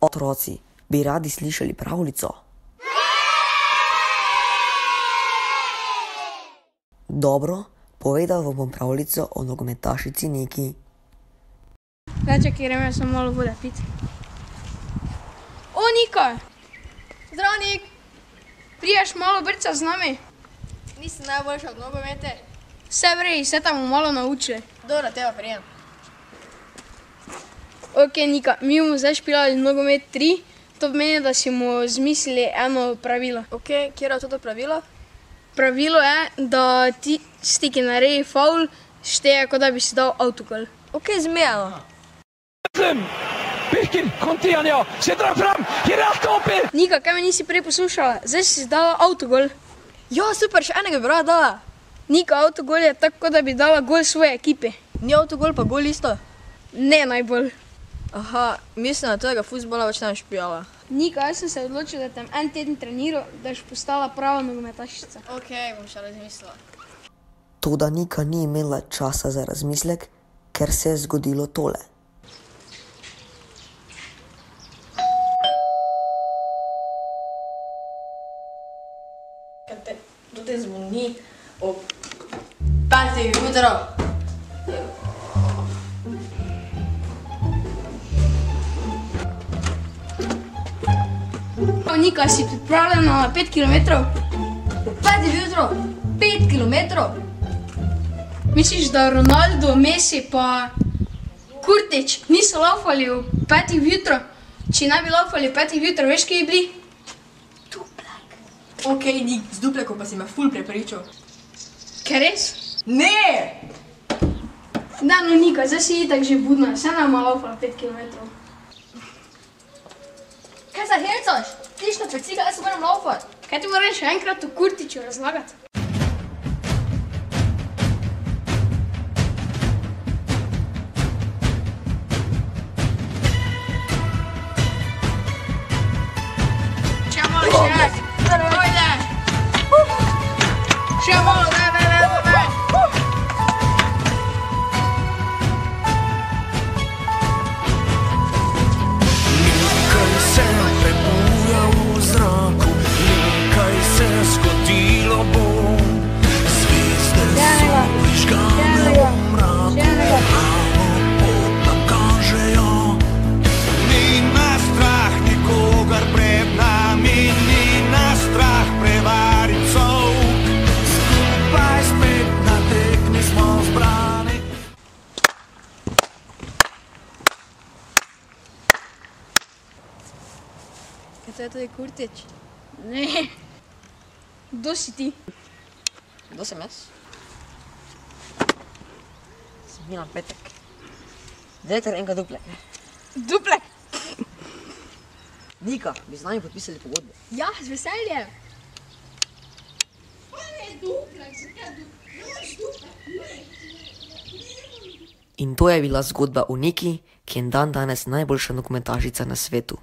Otroci, bi radi slišali pravljico? Dobro, povedal vam bom pravljico o nogometašici Niki. Daj, čakaj, gremo samo malo vode piti. O, Nika! Zdrav, Nik! Prijaš malo brca z nami? Nisem najboljša od nogomete. Vse vrej, se tam malo naučili. Dobro, teba prijem. Ok, Nika, mi bomo zdaj špilali nogomet 3. To pomeni, da si bomo zmislili eno pravilo. Ok, kje je to pravilo? Pravilo je, da tisti, ki naredi faul, šteje, kot da bi si dal avtogol. Ok, zmejano. Birkin, Continuo, se drar fram, är allt uppe! Nika, kaj me nisi prej poslušala? Zdaj si si dala avtogol. Ja, super, še enega bi rada dala. Nika, avtogol je tako, da bi dala gol svoje ekipe. Ni avtogol pa gol isto. Ne najbolj. Aha, mislim, da tega futbola več ne špijala. Nika, jaz sem se odločil, da tem en teden treniral, da boš postala prava nogometašica. Ok, bom še razmislila. Toda Nika ni imela časa za razmislek, ker se je zgodilo tole. To te zvoni ob petih jutra. Nika, si pripravljena na 5 km? Petih jutra, pet kilometrov. Misliš, da Ronaldo, Messi pa Kurtič niso laufali v 5 jutro? Če ne bi laufali v 5 jutro, veš, kje bi bili? Ok, nik, z dupleko pa si me ful prepričal. Ker res? Ne! Da, no, Nika, zdaj si itak že budna, se nam laufala 5 km. Kaj za hercaš? Tiš na pecika, jaz se moram laufati. Kaj ti moram še enkrat o Kurtiču razlagati? Še malo še. Kaj to je tudi kurtič? Ne. Kdo si ti? Kdo sem jaz? Sem Milan Petek. Direktor enega duple. Duplek. Nika, bi z nami podpisali pogodbo. Ja, z veseljem. In to je bila zgodba o Niki, ki je dan danes najboljša nogometašica na svetu.